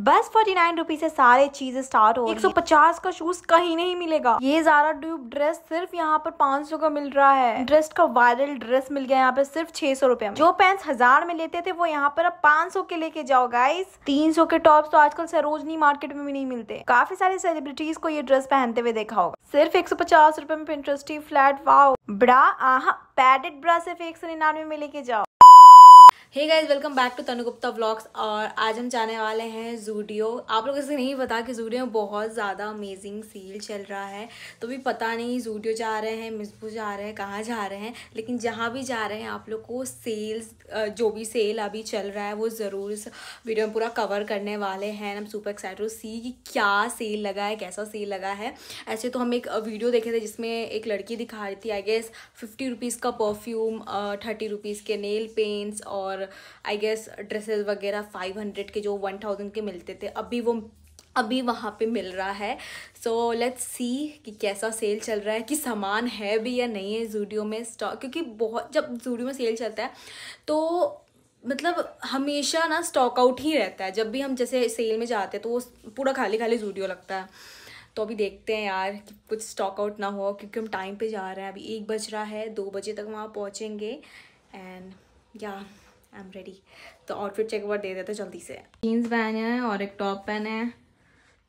बस forty nine rupees से सारे चीज़ें स्टार्ट हो एक सौ पचास का शूज़ कहीं नहीं मिलेगा। ये जारा ड्यूब ड्रेस सिर्फ़ यहाँ पर पाँच सौ का मिल रहा है। ड्रेस का वायरल ड्रेस मिल गया यहाँ पर सिर्फ़ छह सौ रुपए में। जो पैंट हज़ार में लेते थे वो यहाँ पर अब पाँच सौ के लेके जाओ गाइस तीन सौ के टॉप्स तो आजकल सरोजनी मार्केट में भी नहीं मिलते। काफ़ी सारे सेलिब्रिटीज को ये ड्रेस पहनते हुए देखा होगा। सिर्फ़ एक सौ पचास रुपए में इंटरेस्टी फ्लैट वाओ ब्रा आहा पैडेड ब्रा सिर्फ़ एक सौ निन्यानवे में लेके जाओ। Hey guys welcome back to Tanu Gupta vlogs और आज हम जाने वाले हैं जूडियो आप लोगों से नहीं पता कि जूडियो में बहुत ज़्यादा अमेजिंग सेल चल रहा है। तो भी पता नहीं जूडियो जा रहे हैं मिसबू जा रहे हैं, कहाँ जा रहे हैं। लेकिन जहाँ भी जा रहे हैं, आप लोग को सेल्स जो भी सेल अभी चल रहा है, वो ज़रूर इस वीडियो में पूरा कवर करने वाले हैं। हम सुपर एक्साइटेड सी कि क्या सेल लगा है, कैसा सेल लगा है। ऐसे तो हम एक वीडियो देखे थे जिसमें एक लड़की दिखा रही थी आई गेस फिफ्टी रुपीज़ का परफ्यूम थर्टी रुपीज़ के नेल पेंट्स और आई गेस ड्रेसेस वगैरह फाइव हंड्रेड के जो वन थाउज़ेंड के मिलते थे, अभी वो, अभी वहाँ पे मिल रहा है। सो लेट्स सी कि कैसा सेल चल रहा है, कि सामान है भी या नहीं है जूडियो में स्टॉक क्योंकि बहुत, जब जूडियो में सेल चलता है तो मतलब हमेशा ना स्टॉक आउट ही रहता है। जब भी हम जैसे सेल में जाते हैं तो वो पूरा खाली खाली जूडियो लगता है। तो अभी देखते हैं यार कि कुछ स्टॉक आउट ना हो, क्योंकि हम टाइम पे जा रहे हैं। अभी एक बज रहा है, दो बजे तक वहाँ पहुँचेंगे। एंड या आई एम रेडी तो आउटफिट चेक वर्ड दे देते जल्दी से। जीन्स पहने हैं और एक टॉप पहने हैं।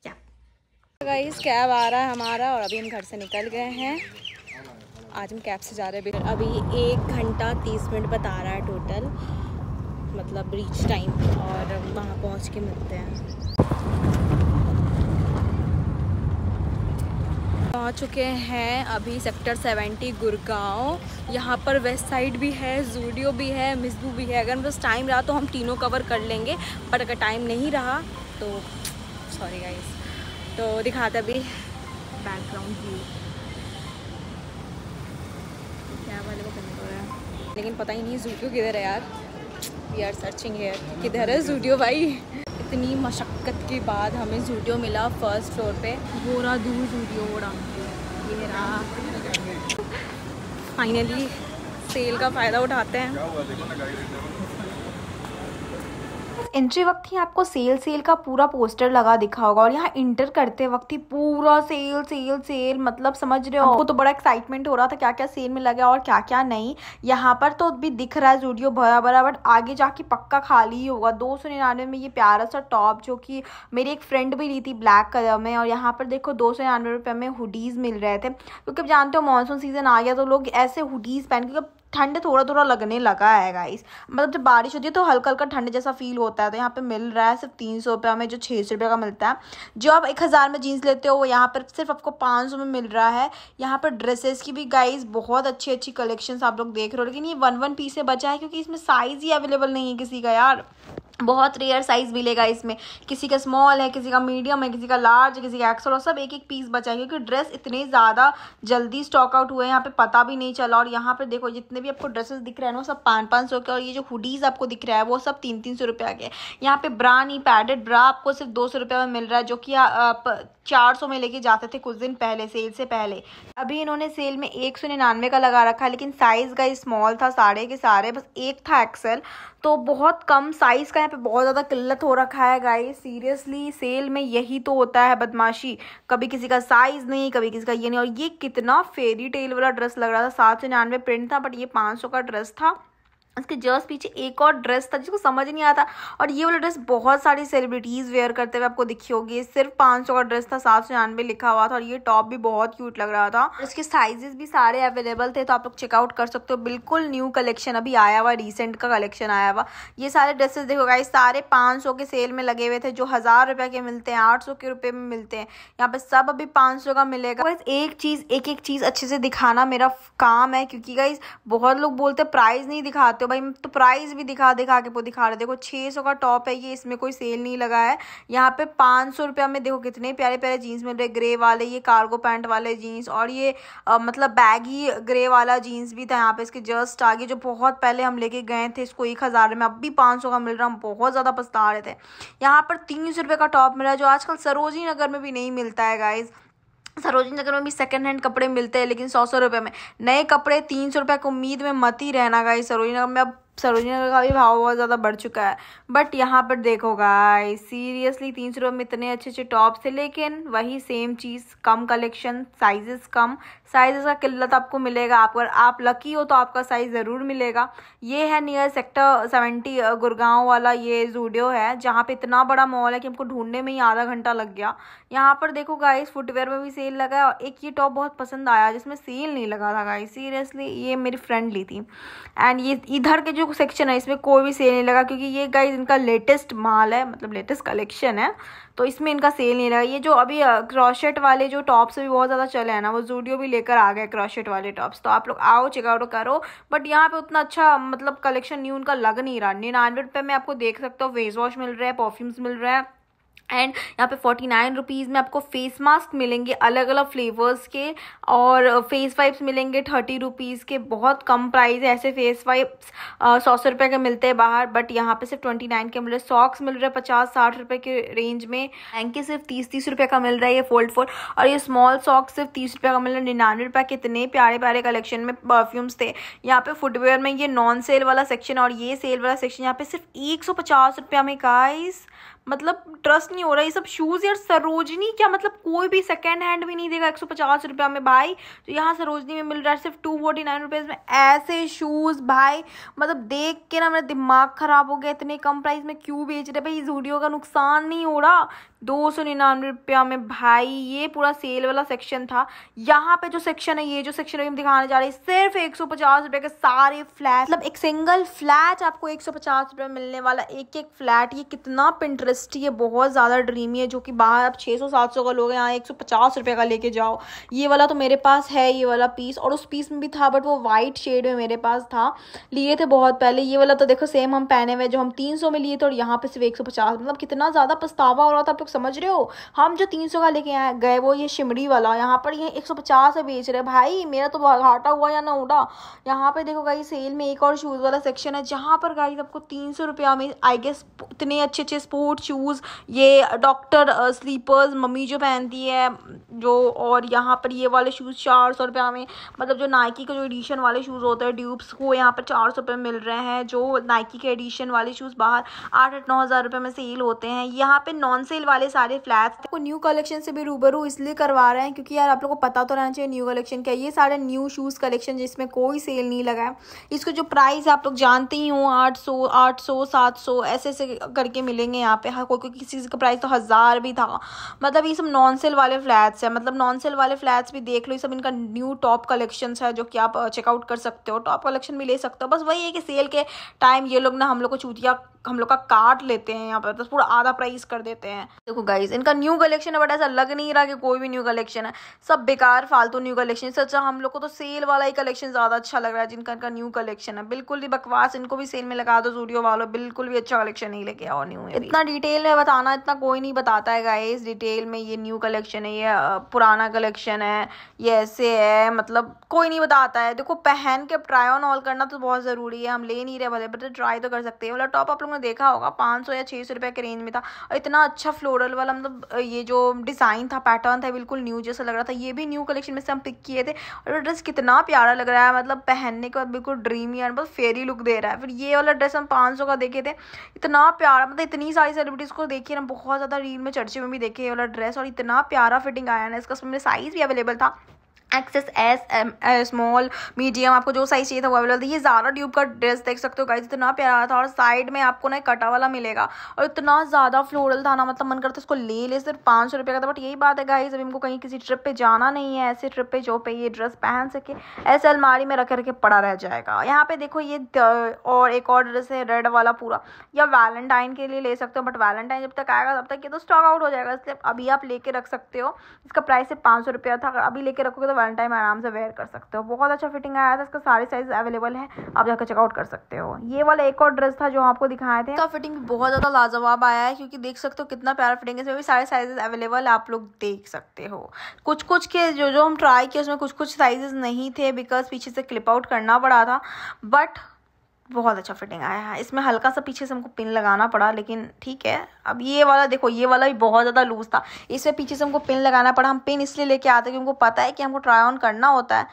क्या गाइस कैब आ रहा है हमारा और अभी हम घर से निकल गए हैं। आज हम कैब से जा रहे हैं। अभी एक घंटा तीस मिनट बता रहा है टोटल मतलब रीच टाइम और वहाँ पहुँच के मिलते हैं। पहुँच चुके हैं अभी सेक्टर 70 गुड़गांव। यहाँ पर वेस्ट साइड भी है, जूडियो भी है मिसबू भी है। अगर बस टाइम रहा तो हम तीनों कवर कर लेंगे बट अगर टाइम नहीं रहा तो सॉरी गाइस तो दिखाते अभी बैकग्राउंड व्यू क्या वाले को करने को रहा है? लेकिन पता ही नहीं जूडियो किधर है यार। वी आर सर्चिंग हेयर किधर है जूडियो भाई? इतनी मशक्क़त के बाद हमें जूडियो मिला फ़र्स्ट फ्लोर पे। बोरा दूर जूडियो उड़ा ये रहा। फाइनली सेल का फ़ायदा उठाते हैं। एंट्री वक्त ही आपको सेल सेल का पूरा पोस्टर लगा दिखा होगा और यहाँ इंटर करते वक्त ही पूरा सेल सेल सेल मतलब समझ रहे हो? आपको तो बड़ा एक्साइटमेंट हो रहा था क्या क्या सेल में लगा और क्या क्या नहीं। यहाँ पर तो भी दिख रहा है जूडियो भरा भरा बट आगे जाके पक्का खाली ही होगा। दो सौ निन्यानवे में ये प्यारा सा टॉप जो कि मेरी एक फ्रेंड भी ली थी ब्लैक कलर में और यहाँ पर देखो दो सौ निन्यानवे रुपये में हुडीज़ मिल रहे थे। क्योंकि जानते हो मानसून सीज़न आ गया तो लोग ऐसे हुडीज़ पहन के ठंड थोड़ा थोड़ा लगने लगा है गाइस मतलब जब बारिश होती है तो हल्का हल्का ठंड जैसा फील होता है तो यहाँ पे मिल रहा है सिर्फ़ तीन सौ रुपया में, जो छः सौ रुपये का मिलता है. जो आप एक हज़ार में जीन्स लेते हो, वो यहाँ पर सिर्फ़ आपको पाँच सौ में मिल रहा है. यहाँ पर ड्रेसेस की भी गाइस बहुत अच्छी अच्छी कलेक्शन आप लोग देख रहे हो, लेकिन ये वन वन पीस से बचा है, क्योंकि इसमें साइज़ ही अवेलेबल नहीं है किसी का, यार. बहुत रेयर साइज़ मिलेगा इसमें। किसी का स्मॉल है, किसी का मीडियम है, किसी का लार्ज किसी का एक्सल और सब एक एक पीस बचा है, क्योंकि ड्रेस इतने ज़्यादा जल्दी स्टॉक आउट हुए हैं, यहाँ पे पता भी नहीं चला, और यहाँ पे देखो जितने भी आपको ड्रेसेस दिख रहे हैं ना सब पाँच पाँच सौ के, और ये जो हुडीज़ आपको दिख रहा है, वो सब तीन तीन सौ रुपये के यहाँ पे ब्रा नहीं पैडेड ब्रा आपको सिर्फ़ दो सौ रुपये में मिल रहा है, जो कि आप चार सौ में लेके जाते थे कुछ दिन पहले सेल से पहले। अभी इन्होंने सेल में एक सौ निन्यानवे का लगा रखा है, लेकिन साइज़ का स्मॉल था, सारे के सारे, बस एक था एक्सेल तो बहुत कम साइज़ का पे बहुत ज़्यादा किल्लत हो रखा है गाय सीरियसली सेल में यही तो होता है, बदमाशी. कभी किसी का साइज़ नहीं, कभी किसी का ये नहीं. और ये कितना फेरी टेल वाला ड्रेस लग रहा था. सात सौ निन्यानवे प्रिंट था बट ये पाँच सौ का ड्रेस था. उसके जस्ट पीछे एक और ड्रेस था जिसको समझ नहीं आता। और ये वाला ड्रेस बहुत सारी सेलिब्रिटीज़ वेयर करते हुए आपको दिखी होगी। सिर्फ़ पाँच सौ का ड्रेस था, सात सौ निन्यानवे लिखा हुआ था और ये टॉप भी बहुत क्यूट लग रहा था। इसके साइजेस भी सारे अवेलेबल थे तो आप लोग चेकआउट कर सकते हो। बिल्कुल न्यू कलेक्शन अभी आया हुआ रिसेंट का कलेक्शन आया हुआ। ये सारे ड्रेसेस देखो गाइस सारे पाँच सौ के सेल में लगे हुए थे, जो हज़ार रुपये के मिलते हैं, आठ सौ के रुपये में मिलते हैं। यहाँ पे सब अभी पाँच सौ का मिलेगा। बस एक चीज़ एक एक चीज़ अच्छे से दिखाना मेरा काम है, क्योंकि गाइज़ बहुत लोग बोलते प्राइस नहीं दिखाते हो भाई तो प्राइस भी दिखा दिखा के वो दिखा रहे देखो छः सौ का टॉप है ये इसमें कोई सेल नहीं लगा है। यहाँ पे पाँच सौ रुपया में देखो कितने प्यारे प्यारे जीन्स मिल रहे ग्रे वाले ये कार्गो पैंट वाले जीन्स और ये आ, मतलब बैगी ग्रे वाला जीन्स भी था यहाँ पे। इसके जस्ट आगे जो बहुत पहले हम लेके गए थे इसको एक हज़ार में अब भी पाँच सौ का मिल रहा हम बहुत ज़्यादा पछता रहे थे। यहाँ पर तीन सौ रुपये का टॉप मिला जो आजकल सरोजी नगर में भी नहीं मिलता है गाइज़ सरोजनी नगर में भी सेकंड हैंड कपड़े मिलते हैं, लेकिन सौ सौ रुपये में। नए कपड़े तीन सौ रुपये की उम्मीद में मत ही रहना गाई सरोजनी नगर में अब सरोजनी नगर का भी भाव बहुत ज़्यादा बढ़ चुका है। बट यहाँ पर देखो गाइस सीरियसली तीन सौ रुपये में इतने अच्छे अच्छे टॉप थे, लेकिन वही सेम चीज़, कम कलेक्शन साइजेस कम। साइजेस का किल्लत आपको मिलेगा, आप अगर आप लकी हो तो आपका साइज़ ज़रूर मिलेगा। ये है नियर सेक्टर सेवेंटी गुड़गांव वाला ये जूडियो है, जहाँ पर इतना बड़ा मॉल है कि हमको ढूँढने में ही आधा घंटा लग गया। यहाँ पर देखो गाइस फुटवेयर में भी सेल लगा और एक ये टॉप बहुत पसंद आया, जिसमें सेल नहीं लगा था गाइस सीरियसली ये मेरी फ्रेंड ली थी। एंड ये इधर के जो सेक्शन है, इसमें कोई भी सेल नहीं लगा क्योंकि ये गाइज़ इनका लेटेस्ट माल है मतलब लेटेस्ट कलेक्शन है तो इसमें इनका सेल नहीं लगा। ये जो अभी क्रॉशेट वाले जो टॉप्स भी बहुत ज़्यादा चले हैं ना, वो जूडियो भी लेकर आ गए क्रॉशेट वाले टॉप्स तो आप लोग आओ चेकआउट करो बट यहाँ पे उतना अच्छा मतलब कलेक्शन न्यू उनका लग नहीं रहा। निन्यानवे रुपये में आपको देख सकते हो फेस वॉश मिल रहा है परफ्यूम्स मिल रहा है। एंड यहाँ पे फोर्टी नाइन रुपीज़ में आपको फेस मास्क मिलेंगे अलग अलग फ्लेवर्स के और फेस वाइप्स मिलेंगे थर्टी रुपीज़ के, बहुत कम प्राइस है। ऐसे फेस वाइप्स सौ सौ रुपये के मिलते हैं बाहर बट यहाँ पे सिर्फ़ ट्वेंटी नाइन के मिल रहे सॉक्स मिल रहे हैं पचास साठ रुपये के रेंज में। हैंकी सिर्फ़ तीस तीस रुपये का मिल रहा है ये फोल्ड फोल्ड और ये स्मॉल सॉक्स सिर्फ़ तीस रुपये का मिल रहा है। निन्यानवे रुपये के इतने प्यारे प्यारे कलेक्शन में परफ्यूम्स थे। यहाँ पे फुटवेयर में ये नॉन सेल वाला सेक्शन और ये सेल वाला सेक्शन यहाँ पे सिर्फ़ एक सौ पचास रुपया में गाइस मतलब ट्रस्ट नहीं हो रहा, ये सब शूज़ यार सरोजनी, क्या मतलब कोई भी सेकेंड हैंड भी नहीं देगा, एक सौ पचास रुपया में भाई तो यहाँ सरोजनी में मिल रहा है सिर्फ़ टू फोर्टी नाइन रुपीज़ में। ऐसे शूज़ भाई मतलब देख के ना मेरा दिमाग ख़राब हो गया, इतने कम प्राइस में क्यों बेच रहे भाई जूडियो का नुकसान नहीं हो रहा? दो सौ निन्यानवे रुपया में भाई, ये पूरा सेल वाला सेक्शन था। यहाँ पे जो सेक्शन है, ये जो सेक्शन हम दिखाने जा रहे हैं, सिर्फ़ एक सौ पचास रुपये के सारे फ्लैट मतलब एक सिंगल फ्लैट आपको एक सौ पचास रुपये मिलने वाला एक एक फ्लैट ये कितना पिंटरेस्ट ये बहुत ज़्यादा ड्रीमी है, जो कि बाहर आप छः सौ, सात सौ का लोग, यहाँ एक सौ पचास रुपये का लेके जाओ। ये वाला तो मेरे पास है, ये वाला पीस और उस पीस में भी था बट वो वाइट शेड में मेरे पास था। लिए थे बहुत पहले, ये वाला तो देखो सेम हम पहने हुए जो हम तीन सौ में लिए थे, और यहाँ पे सिर्फ़ एक सौ पचास मतलब कितना ज़्यादा पछतावा हो रहा था, आप लोग समझ रहे हो? हम जो तीन सौ का लेके गए वो ये शिमड़ी वाला, यहाँ पर ये एक सौ है बेच रहे भाई, मेरा तो घाटा हुआ या ना उठा यहाँ पे देखो गाई सेल में एक और शूज़ वाला सेक्शन है, जहाँ पर गाई आपको तीन सौ रुपया में आई गेस इतने अच्छे अच्छे स्पोर्ट शूज़ ये डॉक्टर स्लीपर्स मम्मी जो पहनती है, जो और यहाँ पर ये वाले शूज़ चार सौ रुपया में मतलब जो नाइकी के जो एडिशन वाले शूज़ होते हैं ड्यूब्स वो यहाँ पर चार सौ रुपये मिल रहे हैं, जो नाइकी के एडिशन वाले शूज़ बाहर आठ आठ नौ हज़ार रुपये में सेल होते हैं। यहाँ पे नॉन सेल वाले सारे फ्लैट्स को न्यू कलेक्शन से भी रूबरू इसलिए करवा रहे हैं, क्योंकि यार आप लोगों को पता तो रहना चाहिए न्यू कलेक्शन क्या ये सारे न्यू शूज़ कलेक्शन जिसमें कोई सेल नहीं लगा है। इसको जो प्राइस आप लोग जानते ही हो, आठ सौ आठ सौ, सात सौ ऐसे ऐसे करके मिलेंगे यहाँ पे। हाँ कोई कोई किसी चीज़ का प्राइस तो हज़ार भी था। मतलब ये सब नॉन सेल वाले फ्लैट्स है मतलब नॉन सेल वाले फ्लैट्स भी देख लो, ये सब इनका न्यू टॉप कलेक्शन है जो कि आप चेकआउट कर सकते हो। टॉप कलेक्शन भी ले सकते हो। बस वही है कि सेल के टाइम ये लोग ना हम लोग को चूतिया, हम लोग का काट लेते हैं यहाँ पर तो पूरा आधा प्राइस कर देते हैं। देखो गाइज़ इनका न्यू कलेक्शन है बट ऐसा लग नहीं रहा कि कोई भी न्यू कलेक्शन है। सब बेकार, फालतू न्यू कलेक्शन से अच्छा हम लोग को तो सेल वाला ही कलेक्शन ज़्यादा अच्छा लग रहा है, जिनका, इनका न्यू कलेक्शन है। बिल्कुल भी बकवास, इनको भी सेल में लगा दो जूडियो वालों, बिल्कुल भी अच्छा कलेक्शन नहीं लेके आओ न्यू इतना डिटेल में बताना इतना कोई नहीं बताता है गाइज़ डिटेल में ये न्यू कलेक्शन है, ये पुराना कलेक्शन है, ये ऐसे है मतलब कोई नहीं बताता है. देखो, पहन के ट्राई ऑन ऑल करना तो बहुत ज़रूरी है. हम ले नहीं रहे भले बट ट्राई तो कर सकते हैं. वाला टॉप आप लोगों ने देखा होगा, पाँच सौ या छः सौ के रेंज में था. और इतना अच्छा फ्लोरल वाला मतलब ये जो डिज़ाइन था पैटर्न था, बिल्कुल न्यू जैसा लग रहा था. ये भी न्यू कलेक्शन में से हम पिक किए थे और ड्रेस कितना प्यारा लग रहा है. मतलब पहनने के बाद बिल्कुल ड्रीमी एंड बस फेरी लुक दे रहा है. फिर ये वाला ड्रेस हम पाँच सौ का देखे थे. इतना प्यारा मतलब इतनी सारी सेलिब्रिटीज़ को देखिए ना, बहुत ज़्यादा रील में चर्चे में भी देखे वाला ड्रेस और इतना प्यारा फिटिंग आया ना, इसका उसमें साइज़ भी अवेलेबल था। XS S M small medium आपको जो साइज़ चाहिए था वो अवेलेबल था। ये ज़्यादा ट्यूब का ड्रेस देख सकते हो गाइस इतना प्यारा था और साइड में आपको ना कटा वाला मिलेगा। और इतना ज़्यादा फ्लोरल था ना मतलब मन करता उसको ले ले, सिर्फ़ पाँच सौ रुपये का था। बट यही बात है गाइस अभी हमको कहीं किसी ट्रिप पे जाना नहीं है, ऐसे ट्रिप पे जो पे ये ड्रेस पहन सके, ऐसे अलमारी में रख रखे पड़ा रह जाएगा। यहाँ पे देखो ये और एक और ड्रेस है रेड वाला पूरा। या वैलेंटाइन के लिए ले सकते हो बट वैलेंटाइन जब तक आएगा तब तक ये तो स्टॉक आउट हो जाएगा, इसलिए अभी आप लेके रख सकते हो। इसका प्राइस सिर्फ़ पाँच सौ रुपया था अभी लेके रखोगे तो वन टाइम आराम से वेयर कर सकते हो। बहुत अच्छा फिटिंग आया था, इसका सारे साइज़ अवेलेबल है, आप जाकर चेकआउट कर सकते हो। ये वाला एक और ड्रेस था जो आपको दिखाया थे। इसका फिटिंग बहुत ज़्यादा लाजवाब आया है, क्योंकि देख सकते हो कितना प्यारा फिटिंग है, इसमें भी सारे साइजेस अवेलेबल आप लोग देख सकते हो। कुछ कुछ के जो जो हम ट्राई किए, उसमें कुछ कुछ साइजेस नहीं थे बिकॉज़ पीछे से क्लिप आउट करना पड़ा था। बट बहुत अच्छा फिटिंग आया है। इसमें हल्का सा पीछे से हमको पिन लगाना पड़ा, लेकिन ठीक है। अब ये वाला देखो, ये वाला भी बहुत ज़्यादा लूज था। इसमें पीछे से हमको पिन लगाना पड़ा। हम पिन इसलिए लेके आते क्योंकि हमको पता है कि हमको ट्राई ऑन करना होता है।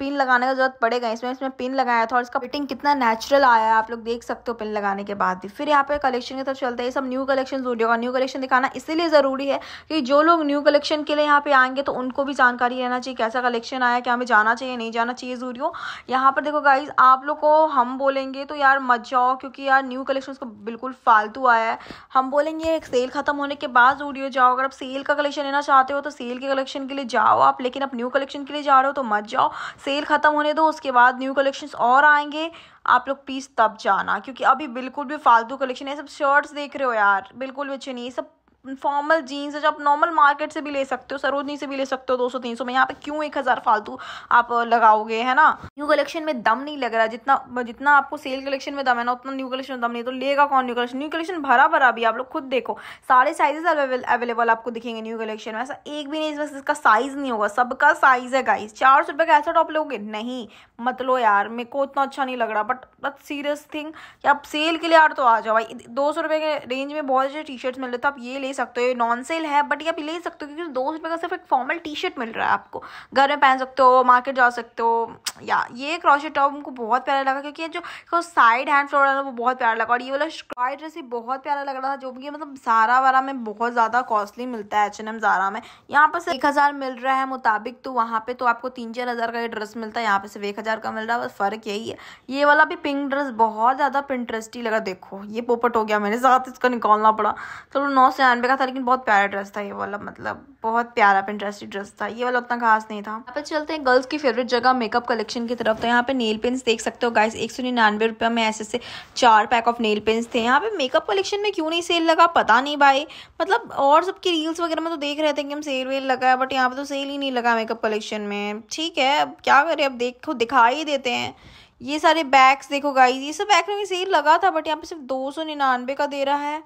पिन लगाने का ज़रूरत पड़ेगा, इसमें इसमें पिन लगाया था और इसका फिटिंग कितना नेचुरल आया है, आप लोग देख सकते हो पिन लगाने के बाद भी। फिर यहाँ पे कलेक्शन की तरफ़ चलते हैं सब न्यू कलेक्शन जूडियो का न्यू कलेक्शन दिखाना इसीलिए ज़रूरी है कि जो लोग न्यू कलेक्शन के लिए यहाँ पे आएँगे तो उनको भी जानकारी रहना चाहिए, कैसा कलेक्शन आया, क्या हमें जाना चाहिए, नहीं जाना चाहिए जूडियो यहाँ पर देखो गाइज़ आप लोग को हम बोलेंगे तो यार मत जाओ, क्योंकि यार न्यू कलेक्शन का बिल्कुल फालतू आया है। हम बोलेंगे सेल खत्म होने के बाद जूडियो जाओ, अगर आप सेल का कलेक्शन लेना चाहते हो तो सेल के कलेक्शन के लिए जाओ आप, लेकिन आप न्यू कलेक्शन के लिए जा रहे हो तो मत जाओ। सेल खत्म होने दो, उसके बाद न्यू कलेक्शन और आएँगे। आप लोग प्लीज़ तब जाना, क्योंकि अभी बिल्कुल भी फालतू कलेक्शन है। सब शर्ट्स देख रहे हो यार, बिल्कुल भी अच्छे नहीं सब फॉर्मल जीन्स है जो आप नॉर्मल मार्केट से भी ले सकते हो, सरोजनी से भी ले सकते हो दो सौ, तीन सौ में। यहाँ पे क्यों एक हज़ार फालतू आप लगाओगे, है ना? न्यू कलेक्शन में दम नहीं लग रहा, जितना जितना आपको सेल कलेक्शन में दम है ना, उतना न्यू कलेक्शन में दम नहीं तो लेगा कौन न्यू कलेक्शन न्यू कलेक्शन भरा भरा भी आप लोग खुद देखो। सारे साइजेस अवेलेबल आपको दिखेंगे न्यू कलेक्शन में। ऐसा एक भी नहीं बस इसका साइज़ नहीं होगा, सबका साइज़ है गाइस चार सौ का ऐसा टॉप लोगे? नहीं। मत लो यार, मेरे को उतना अच्छा नहीं लग रहा बट बट सीरियस थिंग आप सेल के लिए यार तो आ जाओ भाई। दो सौ रुपये के रेंज में बहुत अच्छे टी शर्ट्स मिल रहे तो आप ये ले सकते हो नॉन सेल है बट ये आप ले सकते हो क्योंकि दो सौ रुपये का सिर्फ़ एक फॉर्मल टी शर्ट मिल रहा है आपको। घर में पहन सकते हो मार्केट जा सकते हो, या ये क्रॉशेट टॉप हमको बहुत प्यारा लगा क्योंकि जो साइड हैंड फ्लोर है वो बहुत प्यारा लगा और ये वाला स्क्वाई ड्रेस ही बहुत प्यारा लग रहा था, जो भी मतलब सारा वारा में बहुत ज़्यादा कॉस्टली मिलता है एच एन एम ज़ारा में। यहाँ पर से एक हज़ार मिल रहा है मुताबिक तो वहाँ पे तो आपको तीन चार हज़ार का ये ड्रेस मिलता है, यहाँ पे सिर्फ़ एक हज़ार का मिल रहा है, बस फ़र्क यही है। ये वाला भी पिंक ड्रेस बहुत ज़्यादा पिंट्रेस्टी लगा, देखो, ये पोपट हो गया मेरे साथ, इसका निकालना पड़ा। चलो नौ सौ का था, लेकिन बहुत प्यारा ड्रेस था ये वाला मतलब बहुत प्यारा पिंट्रेस्टी ड्रेस था। ये वाला उतना खास नहीं था। यहाँ पे चलते हैं गर्ल्स की फेवरेट जगह मेकअप कलेक्शन की तरफ़। तो यहाँ पे नेल पेंस देख सकते हो गाइस एक सौ निन्यानवे रुपये में ऐसे से चार पैक ऑफ़ नेल पेंस थे। यहाँ पे मेकअप कलेक्शन में क्यों नहीं सेल लगा, पता नहीं भाई। मतलब और सबकी रील्स वगैरह में तो देख रहे थे कि हम सेल वेल लगा है बट यहाँ पे तो सेल ही नहीं लगा मेकअप कलेक्शन में। ठीक है, अब क्या करें, अब देखो, दिखाई देते हैं। ये सारे बैग्स देखो गाइस ये सब बैग में सेल लगा था बट यहाँ पे सिर्फ़ दो सौ निन्यानवे का दे रहा है।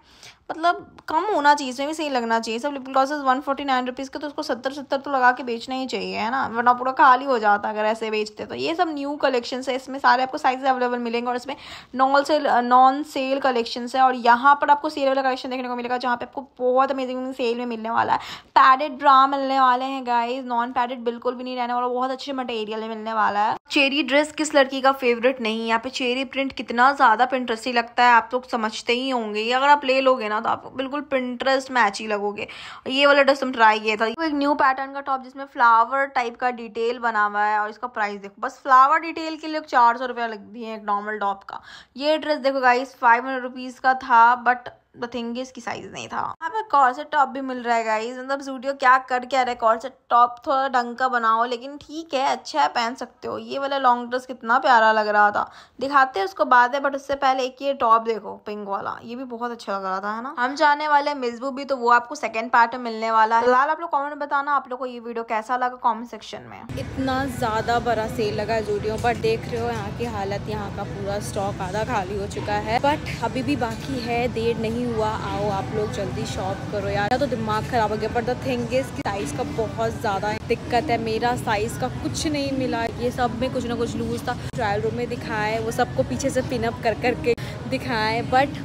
मतलब कम होना चाहिए, इसमें भी सही लगना चाहिए। सब lip glosses one forty nine rupees के तो उसको सत्तर सत्तर तो लगा के बेचना ही चाहिए, है ना? वरना पूरा खाली हो जाता अगर ऐसे बेचते तो। ये सब न्यू कलेक्शन है, इसमें सारे आपको साइज़ अवेलेबल मिलेंगे और इसमें non sale non sale collection है और यहाँ पर आपको सेल वाला कलेक्शन देखने को मिलेगा जहाँ पे आपको बहुत अमेजिंग सेल में मिलने वाला है। पैडेड ड्रा मिलने वाले हैं गाइज़ नॉन पैडेड बिल्कुल भी नहीं रहने वाला, बहुत अच्छे मटेरियल में मिलने वाला है। चेरी ड्रेस किस लड़की का फेवरेट नहीं यहाँ पे चेरी प्रिंट कितना ज़्यादा पिंट्रेस्टी लगता है, आप लोग समझते ही होंगे। अगर आप ले लोगे ना तो आप बिल्कुल प्रिंटरेस्ट मैच ही लगोगे। ये वाला ड्रेस हम ट्राई किया था। एक न्यू पैटर्न का टॉप जिसमें फ्लावर टाइप का डिटेल बना हुआ है और इसका प्राइस देखो। बस फ्लावर डिटेल के लिए चार सौ रुपया लगती है एक नॉर्मल टॉप का। ये ड्रेस देखो गाइस फाइव हंड्रेड रुपीज़ का था बट थिंग इसकी साइज़ नहीं था। यहाँ पे कॉर्सेट टॉप भी मिल रहा है गाइज़ मतलब स्टूडियो क्या कर क्या रहा है? कॉर्सेट टॉप थोड़ा ढंग का बनाओ, लेकिन ठीक है अच्छा है, पहन सकते हो। ये वाला लॉन्ग ड्रेस कितना प्यारा लग रहा था। दिखाते हैं उसको बाद है बट उससे पहले एक ये टॉप देखो पिंक वाला। ये भी बहुत अच्छा लग रहा था, है ना? हम जाने वाले मिसबू भी तो वो आपको सेकेंड पार्ट में मिलने वाला है। फ़िलहाल आप लोग कॉमेंट बताना, आप लोग को ये वीडियो कैसा लगा कॉमेंट सेक्शन में। इतना ज़्यादा बड़ा सेल लगा जूडियो पर। देख रहे हो यहाँ की हालत, यहाँ का पूरा स्टॉक आधा खाली हो चुका है। बट अभी भी बाकी है, देर नहीं हुआ, आओ आप लोग जल्दी शॉप करो यार। तो दिमाग ख़राब हो गया, पर द थिंग इज़ कि साइज़ का बहुत ज़्यादा दिक्कत है। मेरा साइज़ का कुछ नहीं मिला। ये सब में कुछ ना कुछ लूज़ था। ट्रायल रूम में दिखाए, वो सबको पीछे से पिनअप कर करके दिखाए but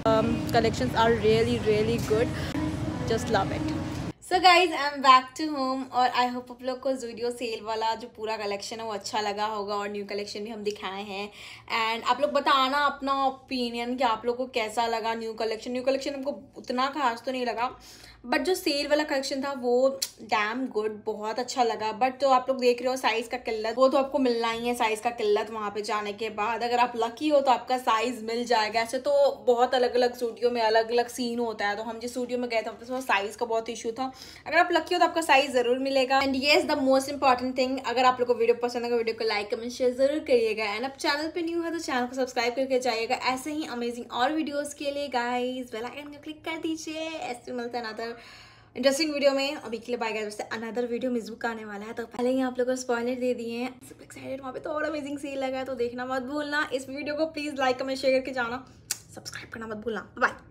collection are really really good just love it so guys I am back to home और आई होप आप लोग को जूडियो सेल वाला जो पूरा कलेक्शन है वो अच्छा लगा होगा और न्यू कलेक्शन भी हम दिखाए हैं। एंड आप लोग बताना अपना ओपिनियन कि आप लोग को कैसा लगा न्यू कलेक्शन न्यू कलेक्शन हमको उतना खास तो नहीं लगा। बट जो सेल वाला कलेक्शन था, वो डैम गुड बहुत अच्छा लगा। बट तो आप लोग देख रहे हो साइज़ का किल्लत, वो तो आपको मिलना ही है साइज़ का किल्लत वहाँ पे जाने के बाद। अगर आप लकी हो तो आपका साइज़ मिल जाएगा। ऐसे तो बहुत अलग अलग स्टूडियो में अलग अलग सीन होता है। तो हम जिस स्टूडियो में गए थे तो साइज़ का बहुत इशू था। अगर आप लकी हो तो आपका साइज़ ज़रूर मिलेगा। एंड ये is the most important thing अगर आप लोग को वीडियो पसंद है वीडियो को लाइक कमेंट शेयर ज़रूर करिएगा। एंड अब चैनल पे न्यू है तो चैनल को सब्सक्राइब करके जाइएगा। ऐसे ही अमेजिंग और वीडियोज़ के लिए गाइज़ बेल आइकन क्लिक कर दीजिए। ऐसे मिलता है इंटरेस्टिंग वीडियो में, अभी के लिए बाय गाइस अनदर वीडियो मिस बुक आने वाला है तो पहले ही आप लोगों को स्पॉइलर दे दिए हैं। सब एक्साइटेड वहाँ पे तो और अमेजिंग सील लगा है तो देखना मत भूलना। इस वीडियो को प्लीज़ लाइक कमेंट शेयर करके जाना। सब्सक्राइब करना मत भूलना। बाय